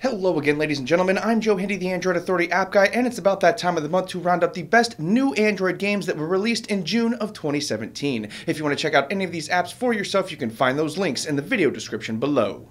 Hello again, ladies and gentlemen. I'm Joe Hindy, the Android Authority app guy, and it's about that time of the month to round up the best new Android games that were released in June of 2017. If you want to check out any of these apps for yourself, you can find those links in the video description below.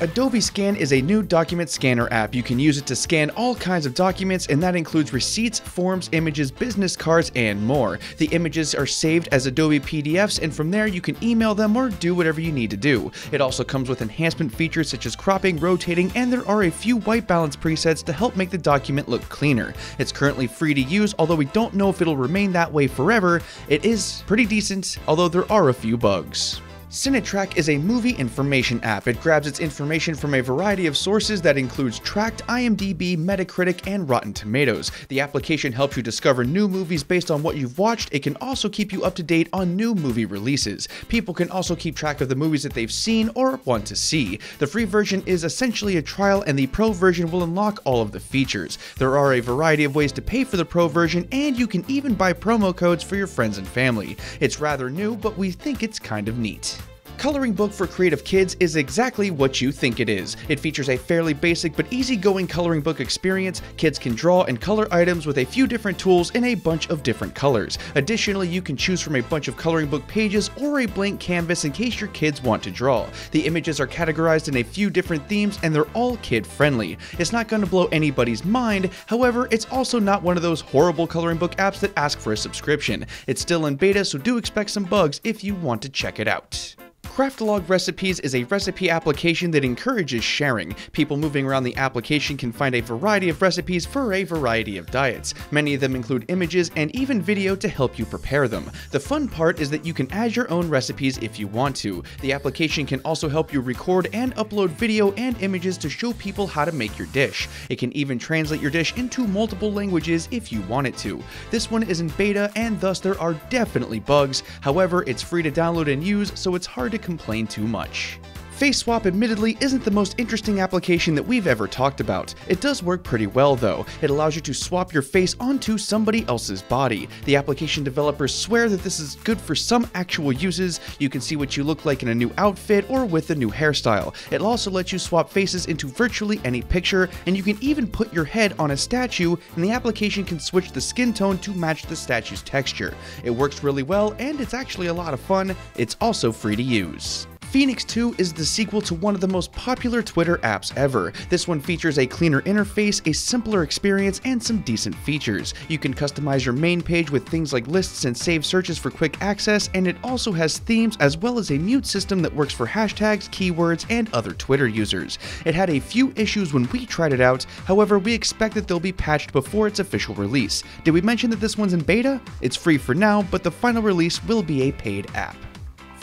Adobe Scan is a new document scanner app. You can use it to scan all kinds of documents, and that includes receipts, forms, images, business cards, and more. The images are saved as Adobe PDFs, and from there you can email them or do whatever you need to do. It also comes with enhancement features such as cropping, rotating, and there are a few white balance presets to help make the document look cleaner. It's currently free to use, although we don't know if it'll remain that way forever. It is pretty decent, although there are a few bugs. CineTrak is a movie information app. It grabs its information from a variety of sources that includes Trakt, IMDb, Metacritic, and Rotten Tomatoes. The application helps you discover new movies based on what you've watched. It can also keep you up to date on new movie releases. People can also keep track of the movies that they've seen or want to see. The free version is essentially a trial, and the pro version will unlock all of the features. There are a variety of ways to pay for the pro version, and you can even buy promo codes for your friends and family. It's rather new, but we think it's kind of neat. Coloring Book for Creative Kids is exactly what you think it is. It features a fairly basic but easygoing coloring book experience. Kids can draw and color items with a few different tools in a bunch of different colors. Additionally, you can choose from a bunch of coloring book pages or a blank canvas in case your kids want to draw. The images are categorized in a few different themes and they're all kid friendly. It's not going to blow anybody's mind, however, it's also not one of those horrible coloring book apps that ask for a subscription. It's still in beta, so do expect some bugs if you want to check it out. Craftlog Recipes is a recipe application that encourages sharing. People moving around the application can find a variety of recipes for a variety of diets. Many of them include images and even video to help you prepare them. The fun part is that you can add your own recipes if you want to. The application can also help you record and upload video and images to show people how to make your dish. It can even translate your dish into multiple languages if you want it to. This one is in beta and thus there are definitely bugs. However, it's free to download and use, so it's hard to complain too much. FaceSwap admittedly isn't the most interesting application that we've ever talked about. It does work pretty well though. It allows you to swap your face onto somebody else's body. The application developers swear that this is good for some actual uses. You can see what you look like in a new outfit or with a new hairstyle. It'll also let you swap faces into virtually any picture, and you can even put your head on a statue, and the application can switch the skin tone to match the statue's texture. It works really well, and it's actually a lot of fun. It's also free to use. Fenix 2 is the sequel to one of the most popular Twitter apps ever. This one features a cleaner interface, a simpler experience, and some decent features. You can customize your main page with things like lists and save searches for quick access, and it also has themes as well as a mute system that works for hashtags, keywords, and other Twitter users. It had a few issues when we tried it out, however, we expect that they'll be patched before its official release. Did we mention that this one's in beta? It's free for now, but the final release will be a paid app.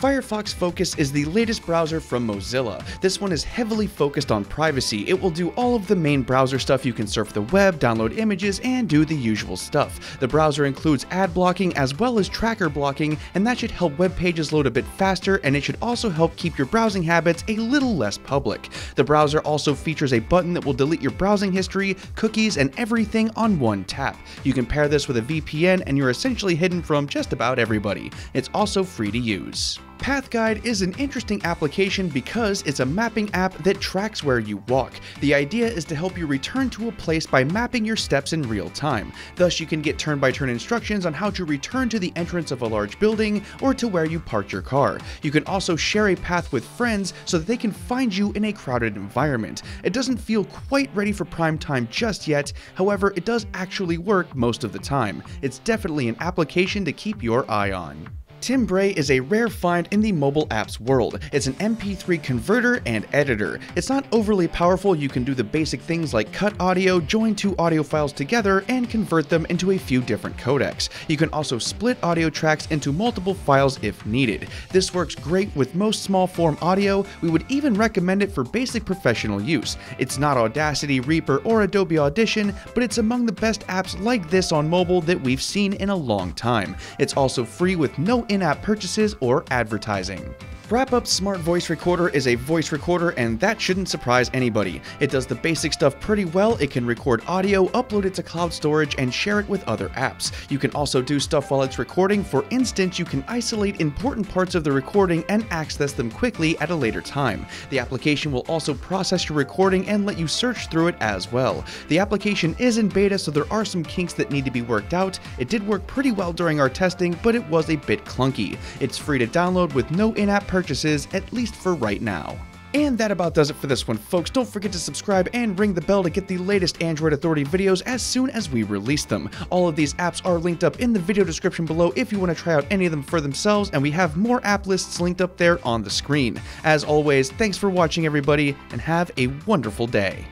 Firefox Focus is the latest browser from Mozilla. This one is heavily focused on privacy. It will do all of the main browser stuff. You can surf the web, download images, and do the usual stuff. The browser includes ad blocking as well as tracker blocking, and that should help web pages load a bit faster, and it should also help keep your browsing habits a little less public. The browser also features a button that will delete your browsing history, cookies, and everything on one tap. You can pair this with a VPN, and you're essentially hidden from just about everybody. It's also free to use. PathGuide is an interesting application because it's a mapping app that tracks where you walk. The idea is to help you return to a place by mapping your steps in real time. Thus, you can get turn by turn instructions on how to return to the entrance of a large building or to where you parked your car. You can also share a path with friends so that they can find you in a crowded environment. It doesn't feel quite ready for prime time just yet, however, it does actually work most of the time. It's definitely an application to keep your eye on. Timbre is a rare find in the mobile apps world. It's an MP3 converter and editor. It's not overly powerful, you can do the basic things like cut audio, join two audio files together, and convert them into a few different codecs. You can also split audio tracks into multiple files if needed. This works great with most small form audio, we would even recommend it for basic professional use. It's not Audacity, Reaper, or Adobe Audition, but it's among the best apps like this on mobile that we've seen in a long time. It's also free with no in app purchases or advertising. Wrappup Smart Voice Recorder is a voice recorder, and that shouldn't surprise anybody. It does the basic stuff pretty well. It can record audio, upload it to cloud storage, and share it with other apps. You can also do stuff while it's recording. For instance, you can isolate important parts of the recording and access them quickly at a later time. The application will also process your recording and let you search through it as well. The application is in beta, so there are some kinks that need to be worked out. It did work pretty well during our testing, but it was a bit clunky. It's free to download with no in app purchases, at least for right now. And that about does it for this one, folks. Don't forget to subscribe and ring the bell to get the latest Android Authority videos as soon as we release them. All of these apps are linked up in the video description below if you want to try out any of them for themselves, and we have more app lists linked up there on the screen. As always, thanks for watching, everybody, and have a wonderful day.